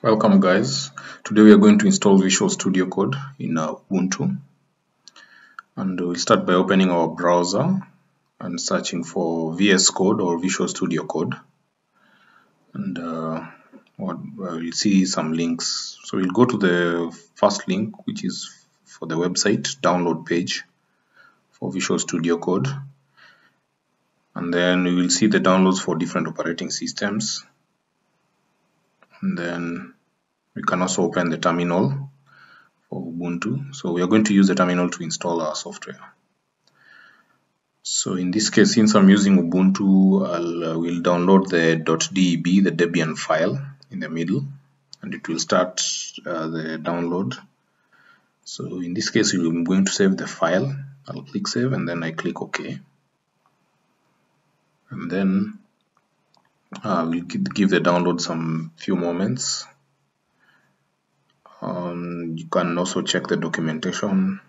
Welcome guys. Today we are going to install Visual Studio Code in uh, Ubuntu and we'll start by opening our browser and searching for VS Code or Visual Studio Code and uh, what, we'll see some links. So we'll go to the first link which is for the website download page for Visual Studio Code and then we will see the downloads for different operating systems and then we can also open the terminal for Ubuntu. So we are going to use the terminal to install our software. So in this case since I'm using Ubuntu I'll uh, will download the .deb the Debian file in the middle and it will start uh, the download. So in this case I'm going to save the file. I'll click save and then I click OK. And then uh, we'll give the download some few moments um, you can also check the documentation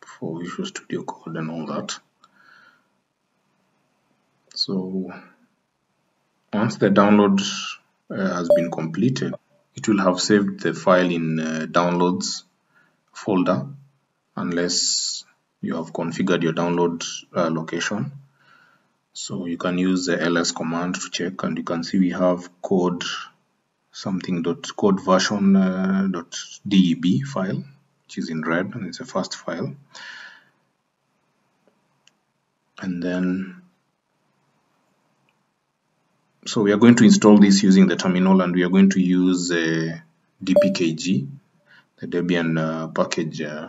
for Visual Studio Code and all that. So once the download uh, has been completed it will have saved the file in uh, downloads folder unless you have configured your download uh, location. So you can use the ls command to check and you can see we have code something dot code version uh, deb file which is in red and it's a first file. And then so we are going to install this using the terminal and we are going to use uh, dpkg the debian uh, package uh,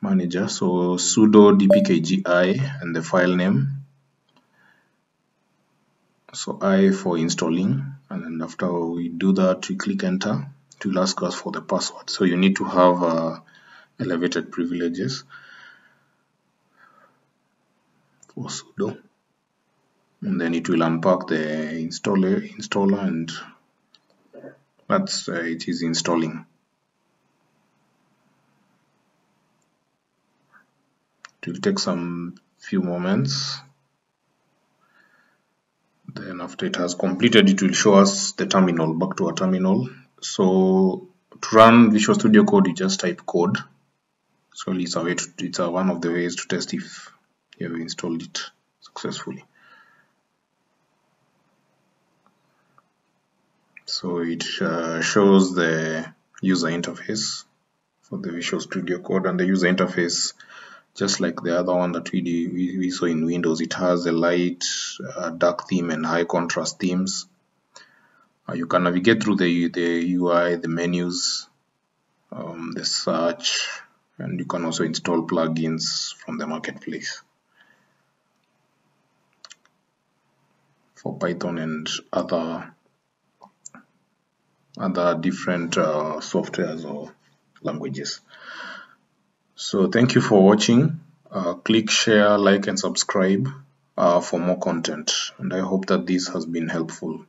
manager. So sudo dpkgi and the file name. So i for installing and then after we do that we click enter will ask us for the password. So you need to have uh, elevated privileges. For sudo and then it will unpack the installer installer and that's uh, it is installing. It will take some few moments then after it has completed it will show us the terminal back to our terminal. So to run Visual Studio Code you just type code. So it's a way to, it's a one of the ways to test if you have installed it successfully. So it uh, shows the user interface for the Visual Studio Code and the user interface just like the other one that we, we, we saw in Windows it has a light uh, dark theme and high contrast themes. Uh, you can navigate through the, the UI the menus um, the search and you can also install plugins from the marketplace. For Python and other other different uh, softwares or languages so thank you for watching. Uh, click share like and subscribe uh, for more content. And i hope that this has been helpful